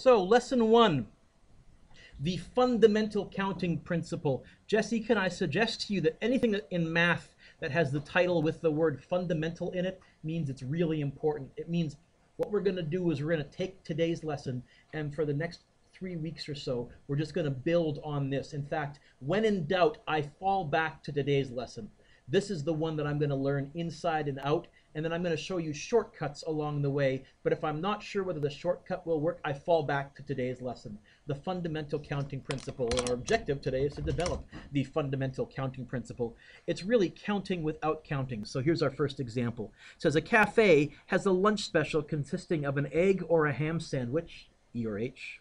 So, lesson one the fundamental counting principle. Jesse, can I suggest to you that anything in math that has the title with the word fundamental in it means it's really important? It means what we're going to do is we're going to take today's lesson and for the next three weeks or so, we're just going to build on this. In fact, when in doubt, I fall back to today's lesson. This is the one that I'm going to learn inside and out, and then I'm going to show you shortcuts along the way. But if I'm not sure whether the shortcut will work, I fall back to today's lesson. The fundamental counting principle. And our objective today is to develop the fundamental counting principle. It's really counting without counting. So here's our first example. It says a cafe has a lunch special consisting of an egg or a ham sandwich, E or H,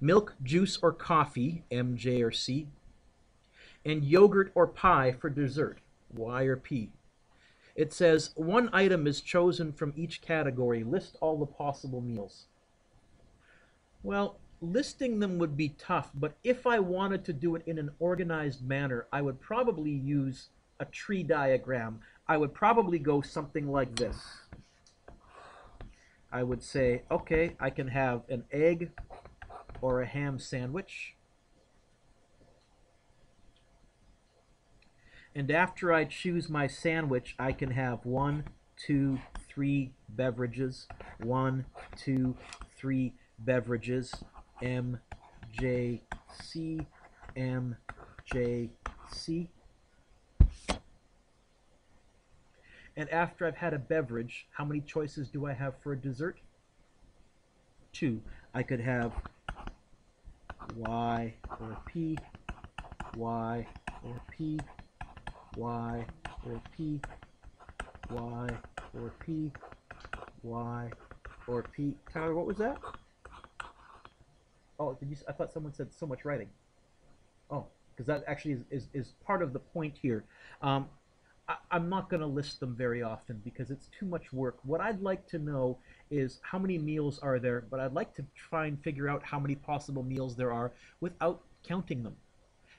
milk, juice, or coffee, M, J, or C, and yogurt or pie for dessert, Y or P. It says one item is chosen from each category. List all the possible meals. Well, listing them would be tough, but if I wanted to do it in an organized manner, I would probably use a tree diagram. I would probably go something like this. I would say, okay, I can have an egg or a ham sandwich. And after I choose my sandwich, I can have one, two, three beverages. One, two, three beverages. M, J, C, M, J, C. And after I've had a beverage, how many choices do I have for a dessert? Two. I could have Y or P, Y or P, Y or P, Y or P, Y or P. Tyler, what was that? Oh, did you? I thought someone said so much writing. Oh, because that actually is, is, is part of the point here. Um, I, I'm not going to list them very often because it's too much work. What I'd like to know is how many meals are there, but I'd like to try and figure out how many possible meals there are without counting them.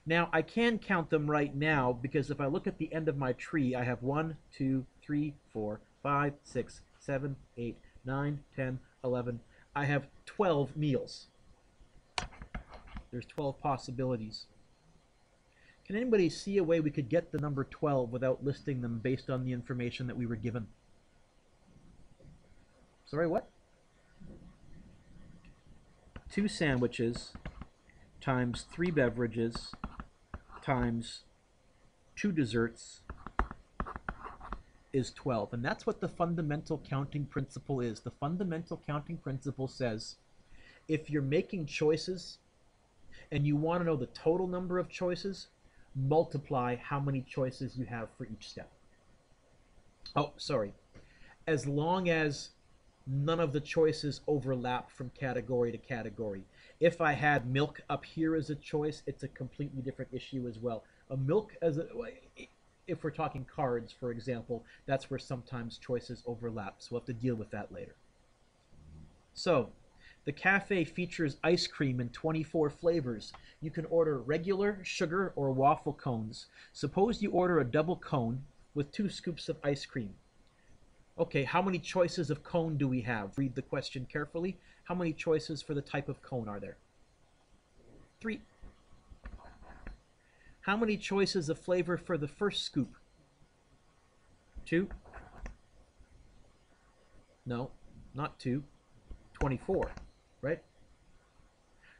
Now, I can count them right now because if I look at the end of my tree, I have 1, 2, 3, 4, 5, 6, 7, 8, 9, 10, 11. I have 12 meals. There's 12 possibilities. Can anybody see a way we could get the number 12 without listing them based on the information that we were given? Sorry, what? Two sandwiches times three beverages times two desserts is 12. And that's what the fundamental counting principle is. The fundamental counting principle says if you're making choices and you want to know the total number of choices, multiply how many choices you have for each step. Oh, sorry. As long as none of the choices overlap from category to category. If I had milk up here as a choice, it's a completely different issue as well. A milk as a if we're talking cards, for example, that's where sometimes choices overlap. So we'll have to deal with that later. So, the cafe features ice cream in 24 flavors. You can order regular, sugar, or waffle cones. Suppose you order a double cone with two scoops of ice cream. Okay, how many choices of cone do we have? Read the question carefully. How many choices for the type of cone are there? Three. How many choices of flavor for the first scoop? Two. No, not two. 24, right?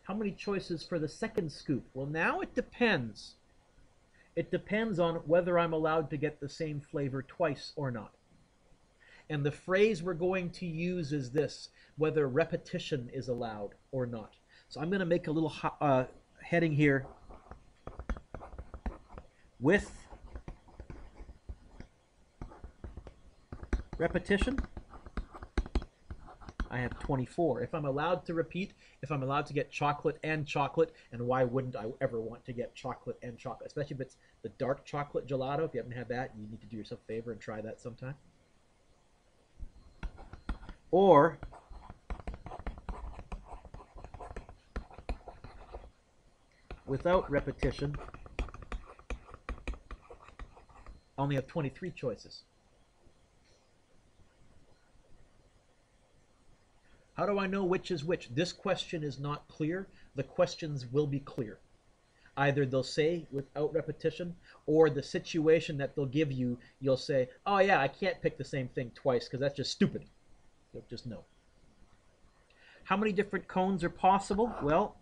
How many choices for the second scoop? Well, now it depends. It depends on whether I'm allowed to get the same flavor twice or not. And the phrase we're going to use is this, whether repetition is allowed or not. So I'm going to make a little uh, heading here with repetition. I have 24. If I'm allowed to repeat, if I'm allowed to get chocolate and chocolate, and why wouldn't I ever want to get chocolate and chocolate? Especially if it's the dark chocolate gelato. If you haven't had that, you need to do yourself a favor and try that sometime. Or without repetition, only have 23 choices. How do I know which is which? This question is not clear. The questions will be clear. Either they'll say without repetition, or the situation that they'll give you, you'll say, oh yeah, I can't pick the same thing twice because that's just stupid. Just know. How many different cones are possible? Well,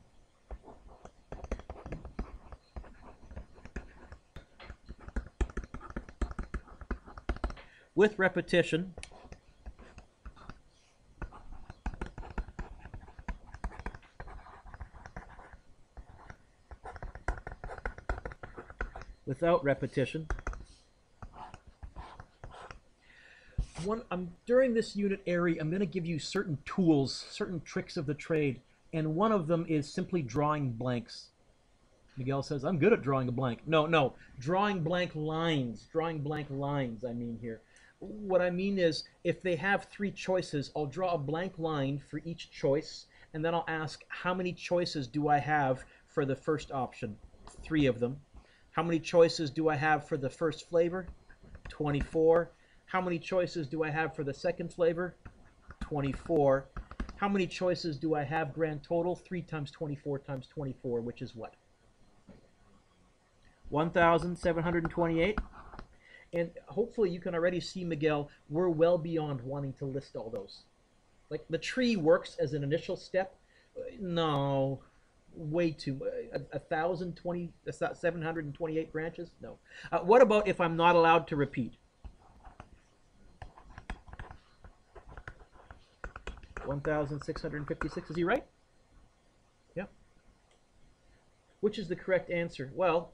with repetition, without repetition. One, I'm, during this unit area, I'm going to give you certain tools, certain tricks of the trade, and one of them is simply drawing blanks. Miguel says, I'm good at drawing a blank. No, no, drawing blank lines, drawing blank lines, I mean here. What I mean is, if they have three choices, I'll draw a blank line for each choice, and then I'll ask, how many choices do I have for the first option? Three of them. How many choices do I have for the first flavor? 24. How many choices do I have for the second flavor? 24. How many choices do I have grand total? 3 times 24 times 24, which is what? 1,728. And hopefully you can already see, Miguel, we're well beyond wanting to list all those. Like the tree works as an initial step. No, way too a, a twenty eight branches no uh, what about if i'm not allowed to repeat 1656 is he right Yep. which is the correct answer well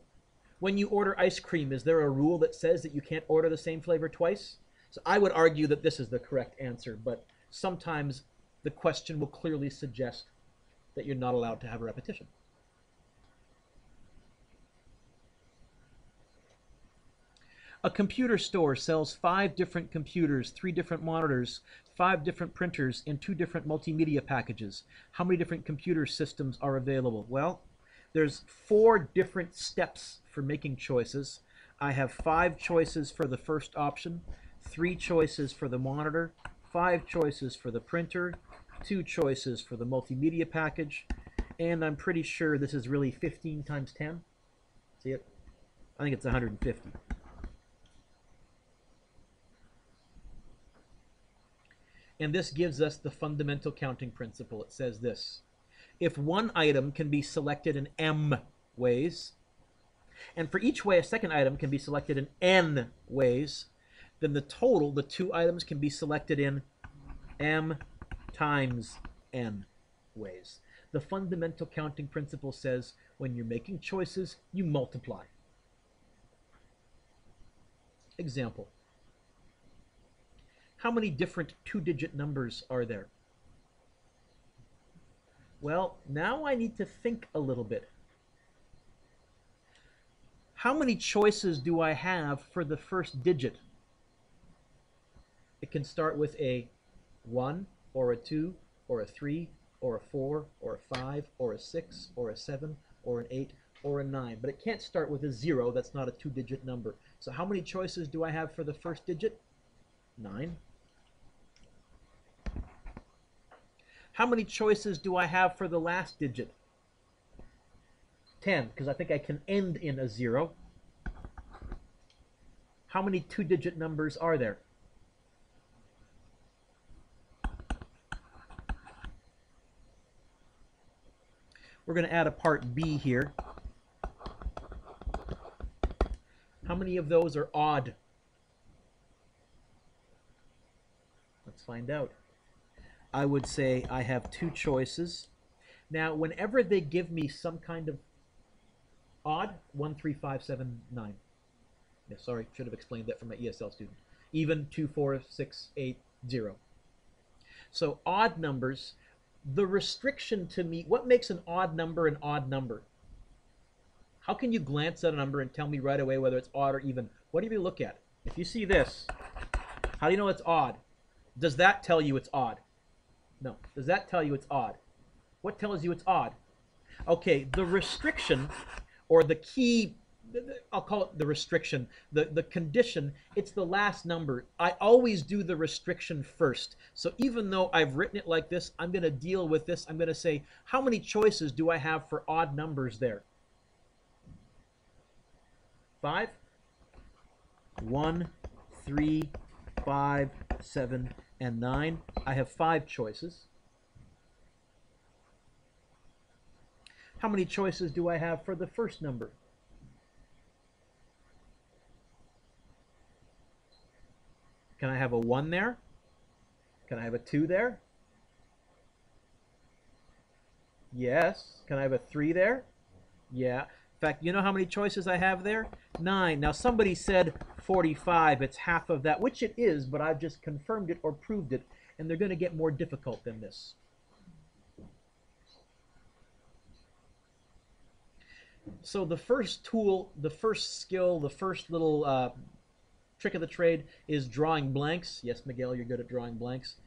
when you order ice cream is there a rule that says that you can't order the same flavor twice so i would argue that this is the correct answer but sometimes the question will clearly suggest that you're not allowed to have a repetition. A computer store sells five different computers, three different monitors, five different printers, and two different multimedia packages. How many different computer systems are available? Well, there's four different steps for making choices. I have five choices for the first option, three choices for the monitor, five choices for the printer, two choices for the multimedia package, and I'm pretty sure this is really 15 times 10. See it? I think it's 150. And this gives us the fundamental counting principle. It says this. If one item can be selected in m ways, and for each way a second item can be selected in n ways, then the total, the two items, can be selected in m times n ways. The fundamental counting principle says when you're making choices, you multiply. Example. How many different two-digit numbers are there? Well, now I need to think a little bit. How many choices do I have for the first digit? It can start with a 1, or a 2, or a 3, or a 4, or a 5, or a 6, or a 7, or an 8, or a 9. But it can't start with a 0. That's not a two-digit number. So how many choices do I have for the first digit? 9. How many choices do I have for the last digit? 10, because I think I can end in a 0. How many two-digit numbers are there? We're going to add a part B here. How many of those are odd? Let's find out. I would say I have two choices. Now, whenever they give me some kind of odd, 1, 3, 5, 7, 9. Yeah, sorry, should have explained that for my ESL student. Even, 2, 4, 6, 8, 0. So odd numbers the restriction to me, what makes an odd number an odd number? How can you glance at a number and tell me right away whether it's odd or even? What do you look at? If you see this, how do you know it's odd? Does that tell you it's odd? No. Does that tell you it's odd? What tells you it's odd? Okay, the restriction or the key I'll call it the restriction, the, the condition, it's the last number. I always do the restriction first. So even though I've written it like this, I'm going to deal with this. I'm going to say, how many choices do I have for odd numbers there? Five? One, three, five, seven, and nine. I have five choices. How many choices do I have for the first number? Can I have a 1 there? Can I have a 2 there? Yes. Can I have a 3 there? Yeah. In fact, you know how many choices I have there? 9. Now somebody said 45. It's half of that, which it is, but I've just confirmed it or proved it, and they're going to get more difficult than this. So the first tool, the first skill, the first little uh, trick of the trade is drawing blanks. Yes, Miguel, you're good at drawing blanks.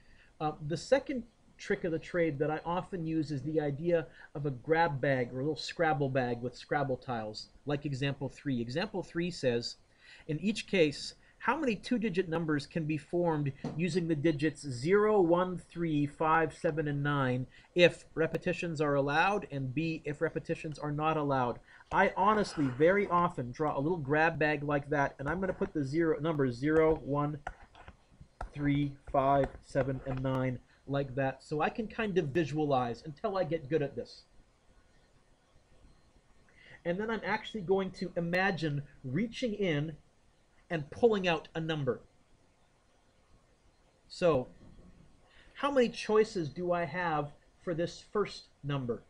Uh, the second trick of the trade that I often use is the idea of a grab bag or a little Scrabble bag with Scrabble tiles, like example 3. Example 3 says, in each case, how many two-digit numbers can be formed using the digits 0, 1, 3, 5, 7, and 9 if repetitions are allowed, and B, if repetitions are not allowed? I honestly very often draw a little grab bag like that, and I'm going to put the zero numbers 0, 1, 3, 5, 7, and 9 like that, so I can kind of visualize until I get good at this. And then I'm actually going to imagine reaching in and pulling out a number. So, how many choices do I have for this first number?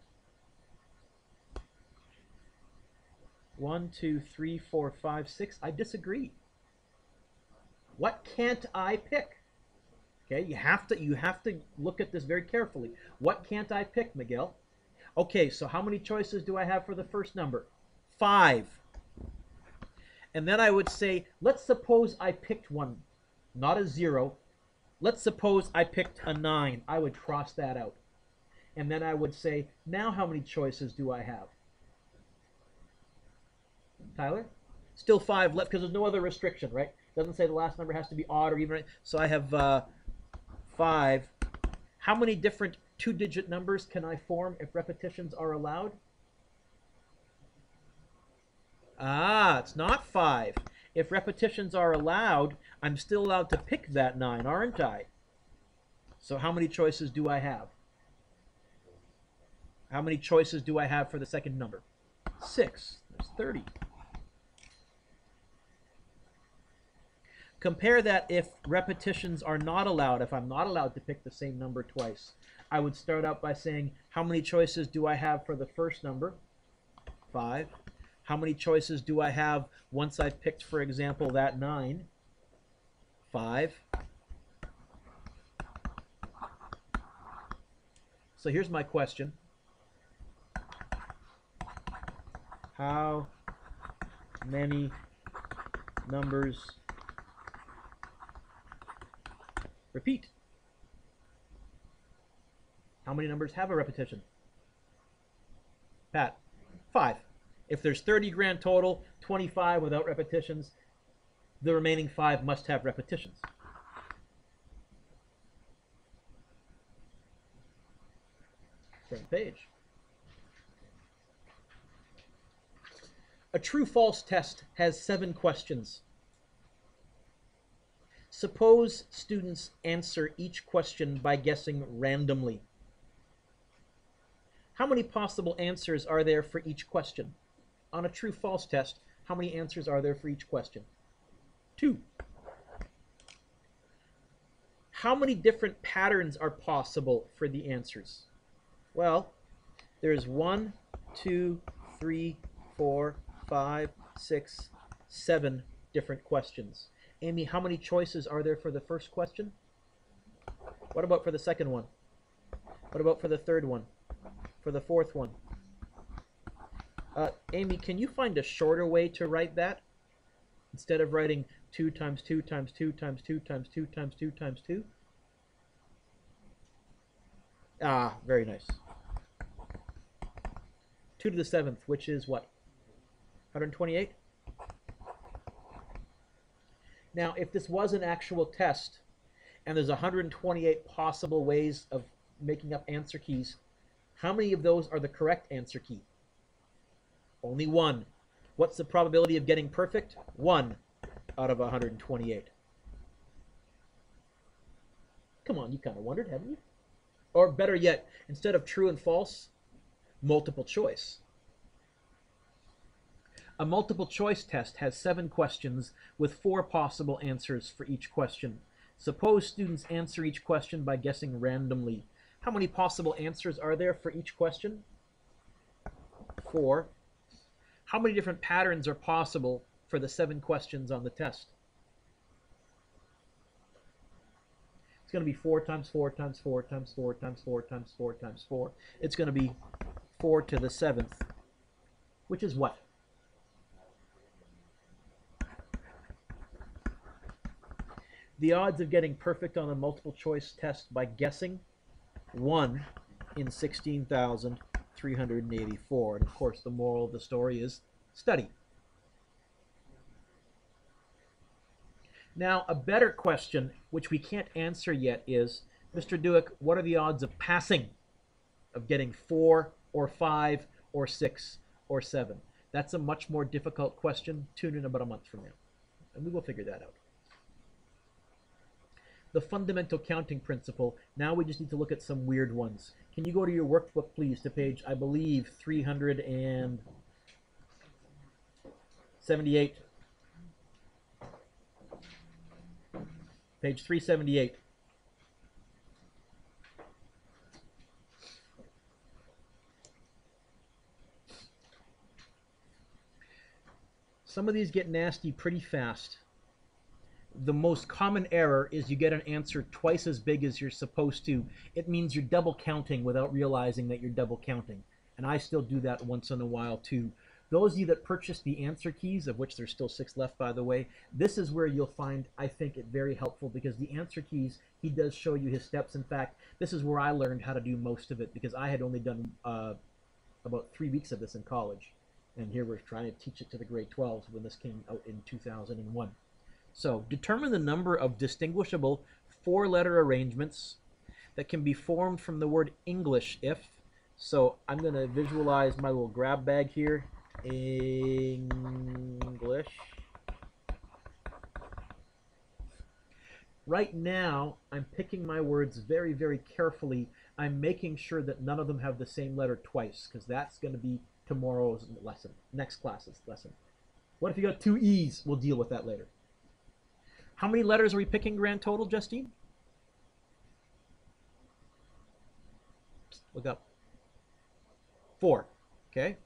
One, two, three, four, five, six. I disagree. What can't I pick? Okay, you have to you have to look at this very carefully. What can't I pick, Miguel? Okay, so how many choices do I have for the first number? Five. And then I would say, let's suppose I picked one, not a zero. Let's suppose I picked a nine. I would cross that out. And then I would say, now how many choices do I have? Tyler? Still five left because there's no other restriction, right? Doesn't say the last number has to be odd or even. So I have uh, five. How many different two-digit numbers can I form if repetitions are allowed? Ah, it's not five. If repetitions are allowed, I'm still allowed to pick that nine, aren't I? So how many choices do I have? How many choices do I have for the second number? Six. There's 30. Compare that if repetitions are not allowed, if I'm not allowed to pick the same number twice. I would start out by saying, how many choices do I have for the first number? Five. How many choices do I have once I've picked, for example, that 9? 5. So here's my question. How many numbers repeat? How many numbers have a repetition? Pat, 5. If there's 30 grand total, 25 without repetitions, the remaining five must have repetitions. Same page. A true-false test has seven questions. Suppose students answer each question by guessing randomly. How many possible answers are there for each question? on a true-false test, how many answers are there for each question? Two. How many different patterns are possible for the answers? Well, there's one, two, three, four, five, six, seven different questions. Amy, how many choices are there for the first question? What about for the second one? What about for the third one? For the fourth one? Uh, Amy, can you find a shorter way to write that? Instead of writing 2 times 2 times 2 times 2 times 2 times 2 times 2? Ah, very nice. 2 to the 7th, which is what? 128? Now, if this was an actual test, and there's 128 possible ways of making up answer keys, how many of those are the correct answer key? Only one. What's the probability of getting perfect? One out of 128. Come on, you kind of wondered, haven't you? Or better yet, instead of true and false, multiple choice. A multiple choice test has seven questions with four possible answers for each question. Suppose students answer each question by guessing randomly. How many possible answers are there for each question? Four. How many different patterns are possible for the seven questions on the test? It's going to be 4 times 4 times 4 times 4 times 4 times 4 times 4. It's going to be 4 to the 7th, which is what? The odds of getting perfect on a multiple choice test by guessing 1 in 16,384. And of course, the moral of the story is study. Now, a better question, which we can't answer yet, is Mr. Dueck, what are the odds of passing, of getting four or five or six or seven? That's a much more difficult question. Tune in about a month from now, and we will figure that out. The fundamental counting principle. Now we just need to look at some weird ones. Can you go to your workbook, please, to page, I believe, 378. Page 378. Some of these get nasty pretty fast. The most common error is you get an answer twice as big as you're supposed to. It means you're double counting without realizing that you're double counting. And I still do that once in a while too. Those of you that purchased the answer keys, of which there's still six left, by the way, this is where you'll find, I think, it very helpful because the answer keys, he does show you his steps. In fact, this is where I learned how to do most of it because I had only done uh, about three weeks of this in college. And here we're trying to teach it to the grade 12s when this came out in 2001. So determine the number of distinguishable four-letter arrangements that can be formed from the word English if. So I'm going to visualize my little grab bag here English. Right now, I'm picking my words very, very carefully. I'm making sure that none of them have the same letter twice, because that's going to be tomorrow's lesson, next class's lesson. What if you got two E's? We'll deal with that later. How many letters are we picking grand total, Justine? Look up. Four. Okay.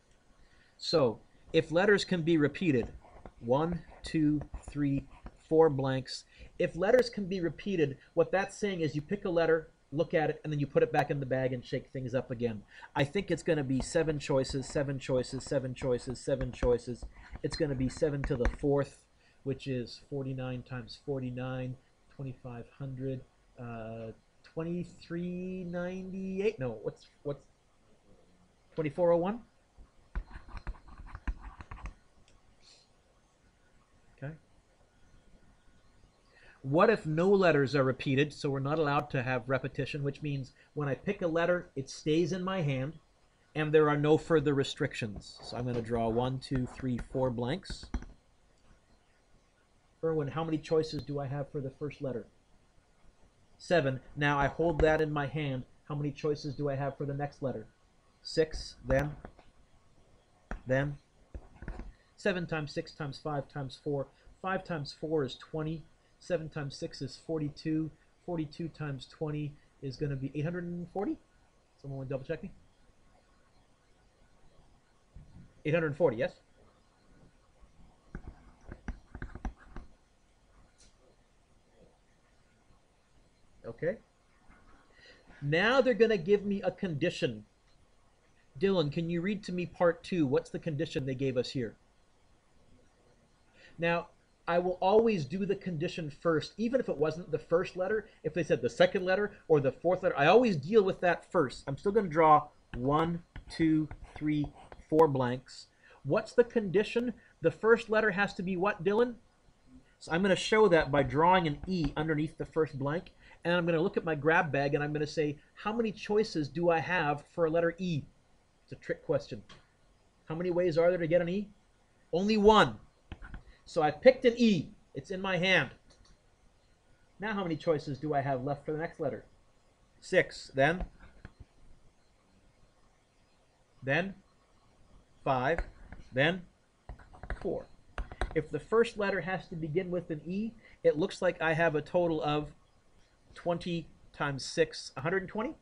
So if letters can be repeated, one, two, three, four blanks. If letters can be repeated, what that's saying is you pick a letter, look at it, and then you put it back in the bag and shake things up again. I think it's going to be seven choices, seven choices, seven choices, seven choices. It's going to be seven to the fourth, which is 49 times 49, 2500, uh, 2398. No, what's what's 2401? Okay. What if no letters are repeated, so we're not allowed to have repetition, which means when I pick a letter, it stays in my hand, and there are no further restrictions. So I'm going to draw one, two, three, four blanks. Erwin, how many choices do I have for the first letter? Seven. Now I hold that in my hand. How many choices do I have for the next letter? Six, then, then. Seven times six times five times four. Five times four is 20. 7 times 6 is 42. 42 times 20 is going to be 840. Someone want to double check me? 840, yes? Okay. Now they're going to give me a condition. Dylan, can you read to me part two? What's the condition they gave us here? Now, I will always do the condition first, even if it wasn't the first letter. If they said the second letter or the fourth letter, I always deal with that first. I'm still going to draw one, two, three, four blanks. What's the condition? The first letter has to be what, Dylan? So I'm going to show that by drawing an E underneath the first blank, and I'm going to look at my grab bag and I'm going to say, how many choices do I have for a letter E? It's a trick question. How many ways are there to get an E? Only one. So I've picked an E. It's in my hand. Now how many choices do I have left for the next letter? Six. Then? Then? Five. Then? Four. If the first letter has to begin with an E, it looks like I have a total of 20 times 6, 120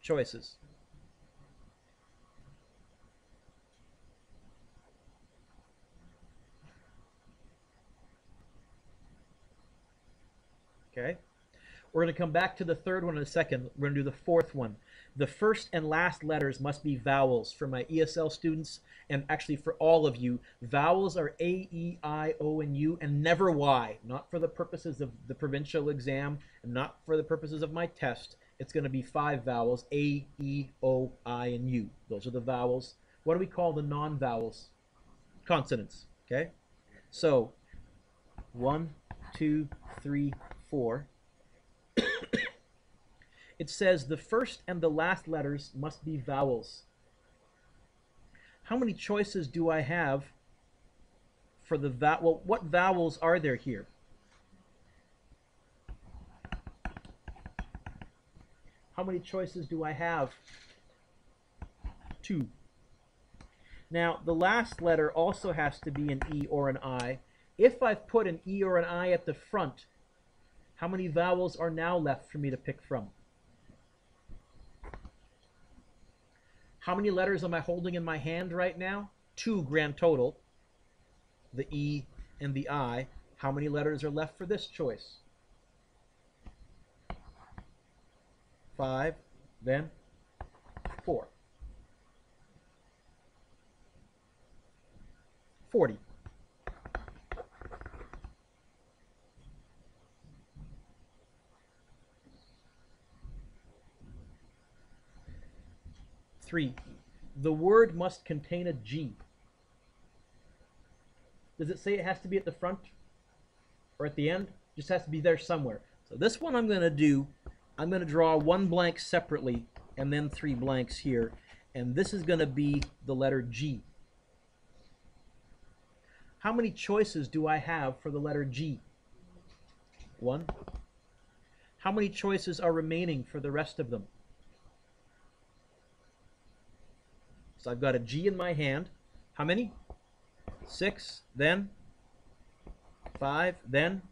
choices. Okay. We're going to come back to the third one in a second. We're going to do the fourth one. The first and last letters must be vowels for my ESL students, and actually for all of you. Vowels are A, E, I, O, and U, and never Y. Not for the purposes of the provincial exam, and not for the purposes of my test. It's going to be five vowels, A, E, O, I, and U. Those are the vowels. What do we call the non-vowels? Consonants, okay? So, one, two, three, 4, it says the first and the last letters must be vowels. How many choices do I have for the vowel? Well, what vowels are there here? How many choices do I have? Two. Now, the last letter also has to be an E or an I. If I've put an E or an I at the front, how many vowels are now left for me to pick from? How many letters am I holding in my hand right now? Two grand total. The E and the I. How many letters are left for this choice? Five, then four. Forty. Three, the word must contain a G. Does it say it has to be at the front or at the end? Just has to be there somewhere. So this one I'm going to do, I'm going to draw one blank separately and then three blanks here. And this is going to be the letter G. How many choices do I have for the letter G? One. How many choices are remaining for the rest of them? So I've got a G in my hand. How many? Six, then five, then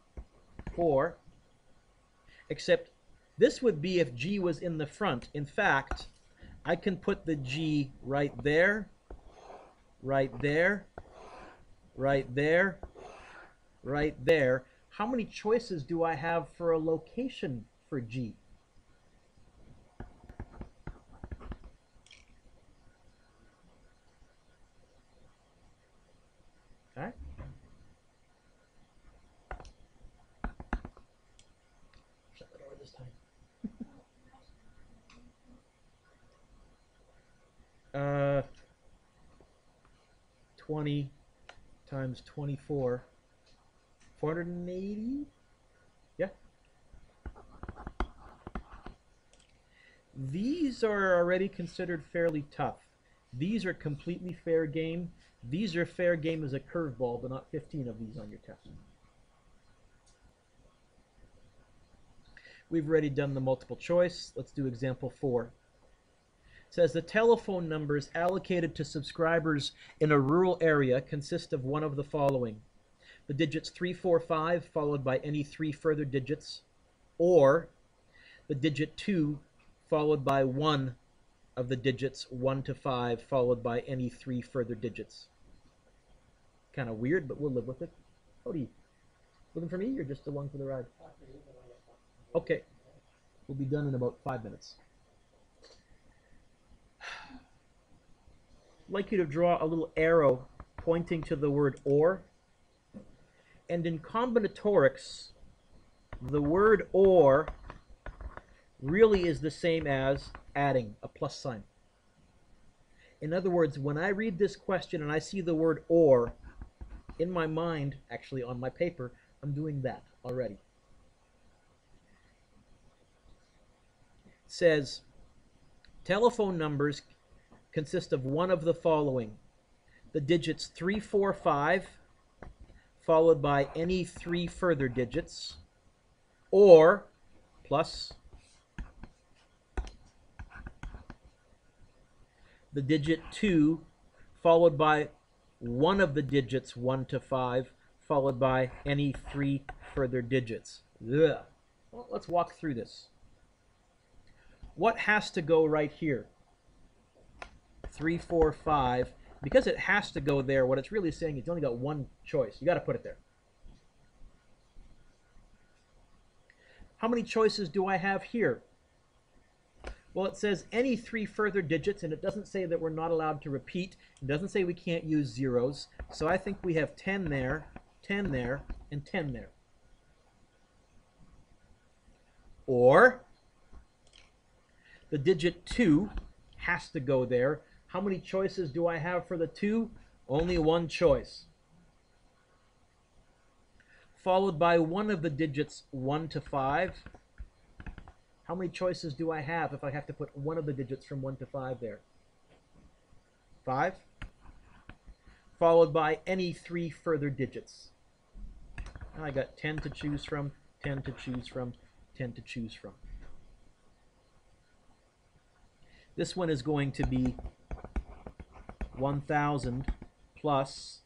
four. Except this would be if G was in the front. In fact, I can put the G right there, right there, right there, right there. How many choices do I have for a location for G? Uh, 20 times 24, 480? Yeah. These are already considered fairly tough. These are completely fair game. These are fair game as a curveball, but not 15 of these on your test. We've already done the multiple choice. Let's do example four says the telephone numbers allocated to subscribers in a rural area consist of one of the following. The digits 345 followed by any three further digits, or the digit 2 followed by one of the digits 1 to 5 followed by any three further digits. Kind of weird, but we'll live with it. Cody, looking for me You're just along for the ride? Okay. We'll be done in about five minutes. Like you to draw a little arrow pointing to the word or. And in combinatorics, the word or really is the same as adding a plus sign. In other words, when I read this question and I see the word or, in my mind, actually on my paper, I'm doing that already. says telephone numbers consist of one of the following the digits 345 followed by any three further digits or plus the digit 2 followed by one of the digits 1 to 5 followed by any three further digits. Well, let's walk through this. What has to go right here? 3, 4, 5. Because it has to go there, what it's really saying is you only got one choice. You got to put it there. How many choices do I have here? Well, it says any three further digits, and it doesn't say that we're not allowed to repeat. It doesn't say we can't use zeros. So I think we have 10 there, 10 there, and 10 there. Or the digit 2 has to go there. How many choices do I have for the 2? Only one choice. Followed by one of the digits 1 to 5. How many choices do I have if I have to put one of the digits from 1 to 5 there? 5. Followed by any three further digits. I got 10 to choose from, 10 to choose from, 10 to choose from. This one is going to be 1,000 plus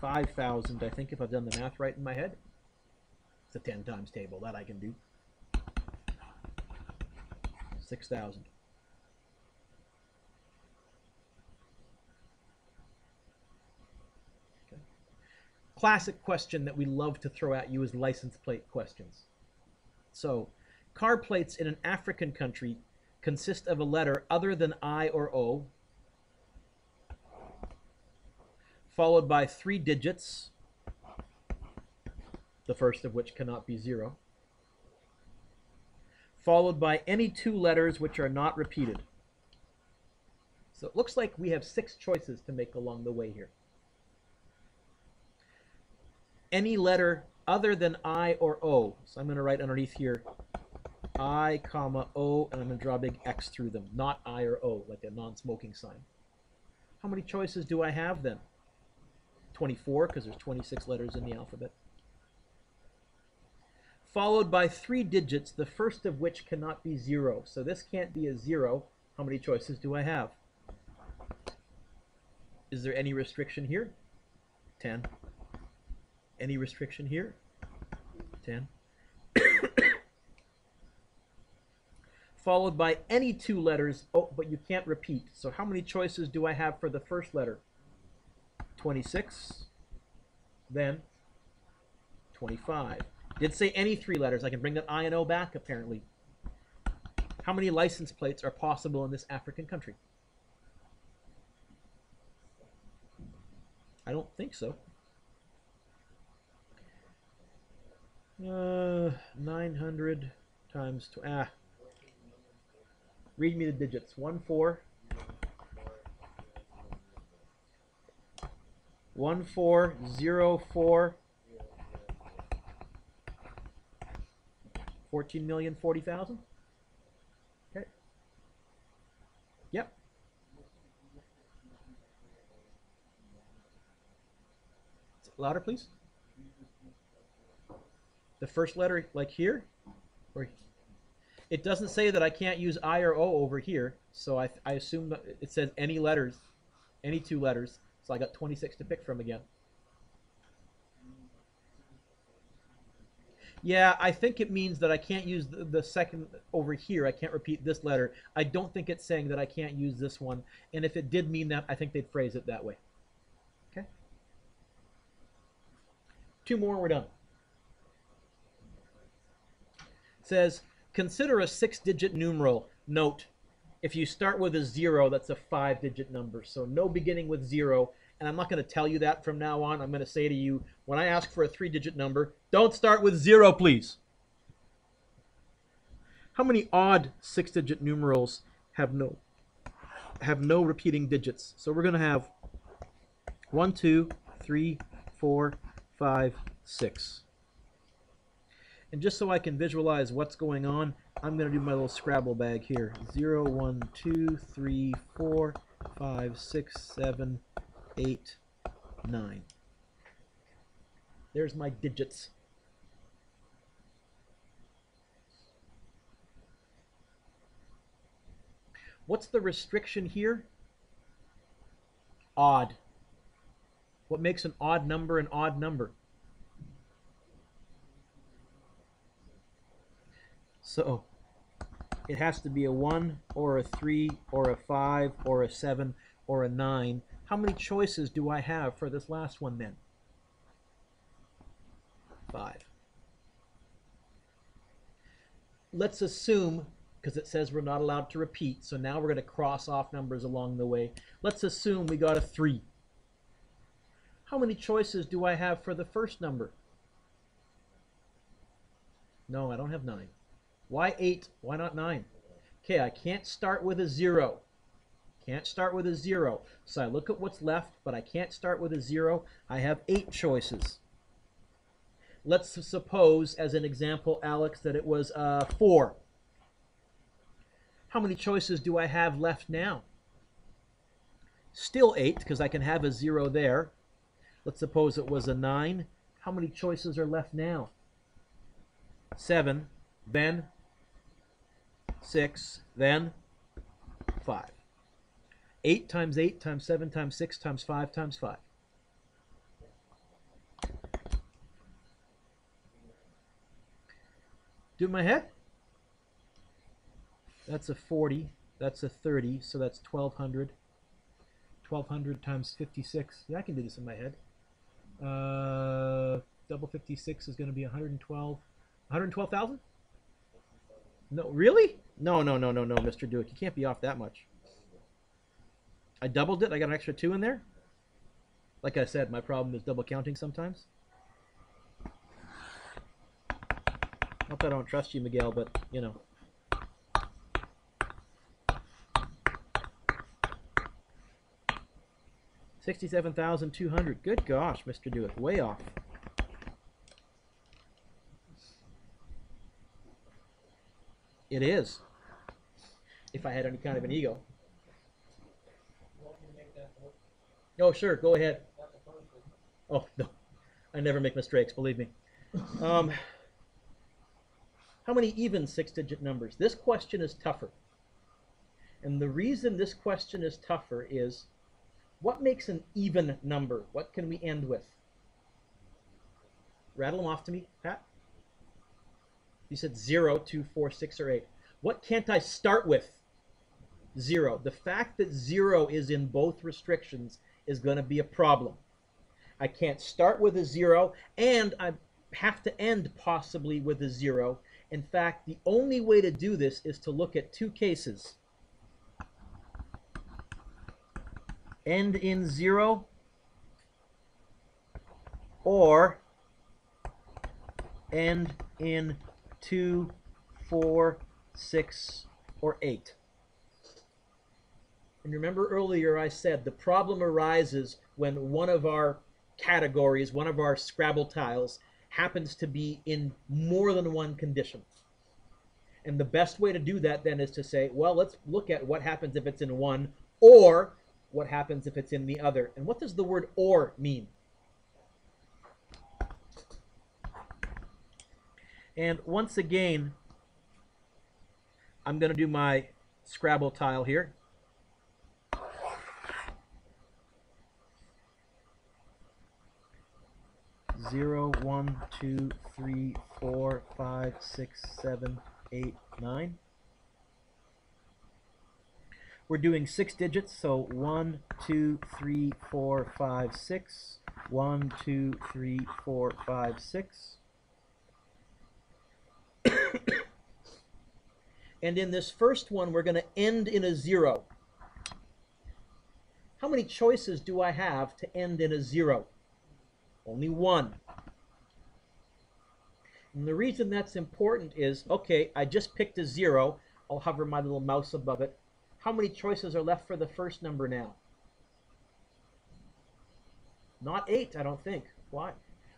5,000, I think, if I've done the math right in my head. It's a 10 times table. That I can do. 6,000. Okay. Classic question that we love to throw at you is license plate questions. So, car plates in an African country consist of a letter other than I or O, followed by three digits, the first of which cannot be zero, followed by any two letters which are not repeated. So it looks like we have six choices to make along the way here. Any letter other than I or O. So I'm going to write underneath here I, comma, O, and I'm going to draw a big X through them, not I or O, like a non-smoking sign. How many choices do I have then? 24, because there's 26 letters in the alphabet followed by three digits, the first of which cannot be zero. So this can't be a zero. How many choices do I have? Is there any restriction here? 10. Any restriction here? 10. Followed by any two letters. Oh, but you can't repeat. So how many choices do I have for the first letter? 26. Then 25. Did say any three letters. I can bring that I and O back, apparently. How many license plates are possible in this African country? I don't think so. Uh, 900 times, tw ah. Read me the digits. 1, 4. 1, 4, 0, 4, 14 million 40,000? Okay. Yep. Louder, please. The first letter, like here? Or it doesn't say that I can't use I or O over here, so I, I assume it says any letters, any two letters. So I got 26 to pick from again. Yeah, I think it means that I can't use the, the, second over here. I can't repeat this letter. I don't think it's saying that I can't use this one. And if it did mean that, I think they'd phrase it that way. Okay? Two more, we're done. It says, consider a six-digit numeral. Note, if you start with a zero, that's a five-digit number. So no beginning with zero and I'm not going to tell you that from now on. I'm going to say to you, when I ask for a three digit number, don't start with zero, please. How many odd six digit numerals have no have no repeating digits? So we're going to have one, two, three, four, five, six. And just so I can visualize what's going on, I'm going to do my little Scrabble bag here. Zero, one, two, three, four, five, six, seven, eight, nine. There's my digits. What's the restriction here? Odd. What makes an odd number an odd number? So it has to be a 1 or a 3 or a 5 or a 7 or a 9. How many choices do I have for this last one then? 5. Let's assume, because it says we're not allowed to repeat, so now we're going to cross off numbers along the way. Let's assume we got a 3. How many choices do I have for the first number? No, I don't have 9. Why 8? Why not 9? Okay, I can't start with a 0. Can't start with a 0. So I look at what's left, but I can't start with a 0. I have 8 choices. Let's suppose, as an example, Alex, that it was uh, 4. How many choices do I have left now? Still 8, because I can have a 0 there. Let's suppose it was a 9. How many choices are left now? 7, then 6, then 5. 8 times 8 times 7 times 6 times 5 times 5. Do my head? That's a 40. That's a 30. So that's 1200. 1200 times 56. Yeah, I can do this in my head. Uh, double 56 is going to be 112. 112,000? No, really? No, no, no, no, no, Mr. Dueck. You can't be off that much. I doubled it. I got an extra two in there. Like I said, my problem is double counting sometimes. Not that I don't trust you, Miguel, but, you know. Sixty-seven thousand two hundred. Good gosh, Mr. Dueck, way off. It is. If I had any kind of an ego. Oh, sure. Go ahead. Oh no, I never make mistakes. Believe me. Um, how many even six-digit numbers? This question is tougher. And the reason this question is tougher is what makes an even number? What can we end with? Rattle them off to me, Pat. You said 0, 2, 4, 6, or 8. What can't I start with? 0. The fact that 0 is in both restrictions is going to be a problem. I can't start with a 0, and I have to end possibly with a 0. In fact, the only way to do this is to look at two cases. End in 0 or end in 2, 4, 6, or 8. And remember earlier I said the problem arises when one of our categories, one of our Scrabble tiles, happens to be in more than one condition. And the best way to do that then is to say, well, let's look at what happens if it's in one or what happens if it's in the other. And what does the word or mean? And once again, I'm going to do my Scrabble tile here. Zero, one, two, three, four, five, six, seven, eight, nine. We're doing six digits, so one, two, three, four, five, six. One, two, three, four, five, six. And in this first one, we're going to end in a zero. How many choices do I have to end in a zero? Only one. And the reason that's important is, okay, I just picked a zero. I'll hover my little mouse above it. How many choices are left for the first number now? Not eight, I don't think. Why?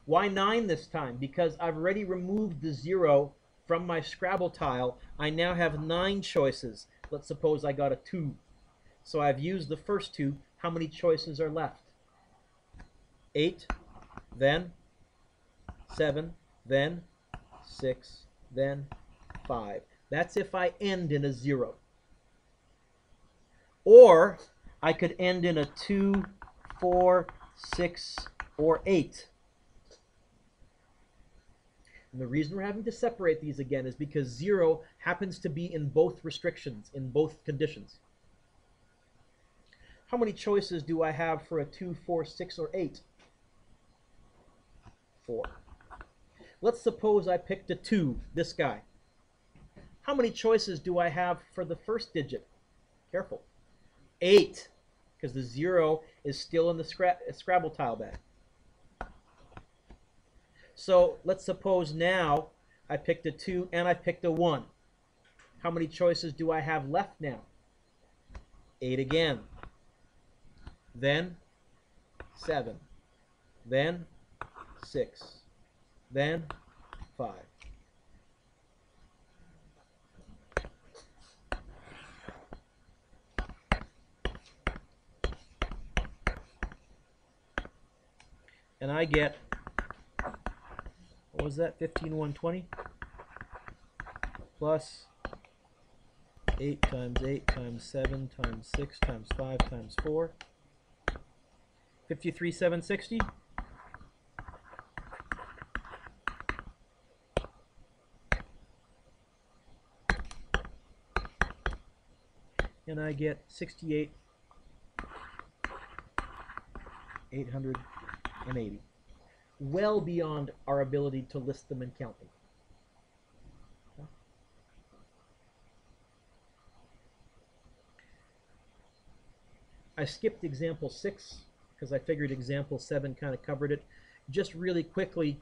Why 9 this time? Because I've already removed the 0 from my Scrabble tile. I now have 9 choices. Let's suppose I got a 2. So I've used the first two. How many choices are left? 8, then 7, then 6, then 5. That's if I end in a 0. Or I could end in a two, four, six, or 8. And the reason we're having to separate these again is because 0 happens to be in both restrictions, in both conditions. How many choices do I have for a 2, 4, 6, or 8? 4. Let's suppose I picked a 2, this guy. How many choices do I have for the first digit? Careful. 8, because the 0 is still in the scra uh, Scrabble tile bag. So let's suppose now I picked a 2 and I picked a 1. How many choices do I have left now? 8 again. Then 7. Then 6. Then 5. And I get what was that? 15120 plus 8 times 8 times 7 times 6 times 5 times 4. 53760. And I get 68 880 well beyond our ability to list them and count them. I skipped example 6 because I figured example 7 kind of covered it. Just really quickly,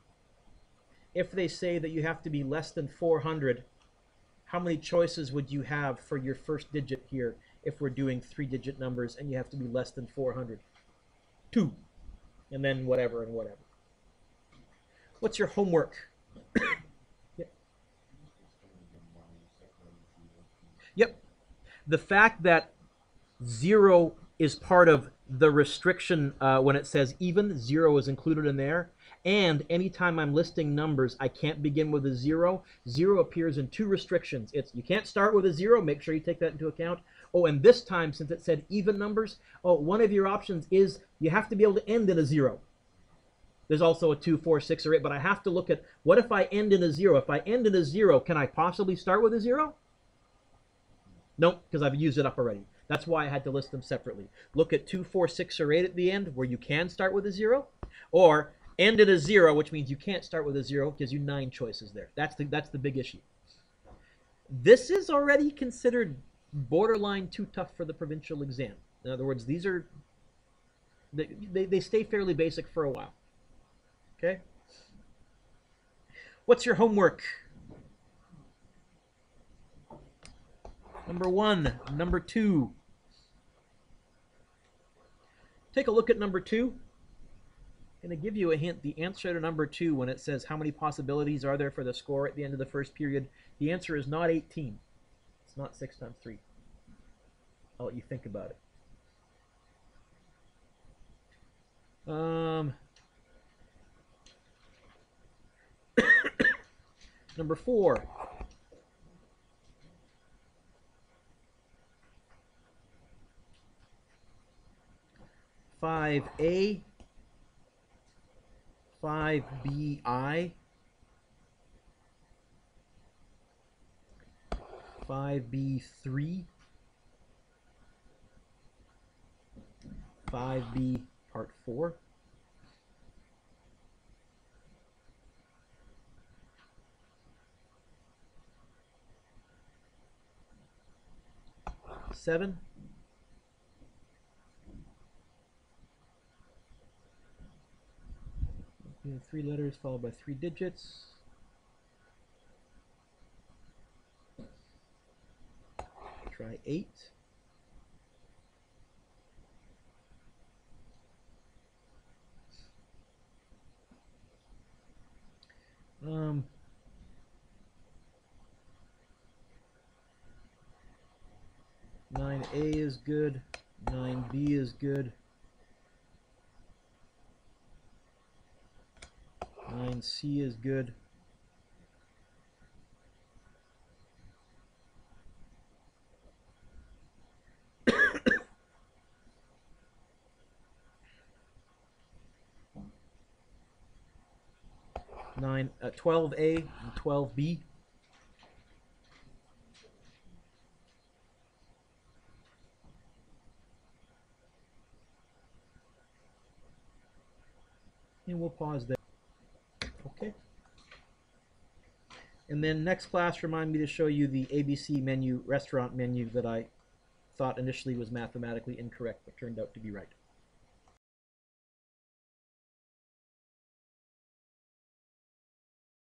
if they say that you have to be less than 400, how many choices would you have for your first digit here if we're doing three-digit numbers and you have to be less than 400? Two. And then whatever and whatever. What's your homework? yep. The fact that zero is part of the restriction uh, when it says even, zero is included in there. And anytime I'm listing numbers, I can't begin with a zero. Zero appears in two restrictions. It's you can't start with a zero. Make sure you take that into account. Oh, and this time, since it said even numbers, oh, one of your options is you have to be able to end in a zero. There's also a 2, 4, 6, or 8, but I have to look at what if I end in a 0? If I end in a 0, can I possibly start with a 0? Nope, because I've used it up already. That's why I had to list them separately. Look at 2, 4, 6, or 8 at the end where you can start with a 0, or end in a 0, which means you can't start with a 0, gives you 9 choices there. That's the, that's the big issue. This is already considered borderline too tough for the provincial exam. In other words, these are, they, they, they stay fairly basic for a while. Okay? What's your homework? Number one, number two. Take a look at number two. I'm going to give you a hint. The answer to number two, when it says how many possibilities are there for the score at the end of the first period, the answer is not 18. It's not 6 times 3. I'll let you think about it. Um, Number four. Five A, five BI, five B three, five B part four. seven. You three letters followed by three digits. Try eight. Um, 9A is good. 9B is good. 9C is good. Nine, uh, 12A and 12B. And we'll pause there. Okay. And then next class, remind me to show you the ABC menu, restaurant menu that I thought initially was mathematically incorrect, but turned out to be right.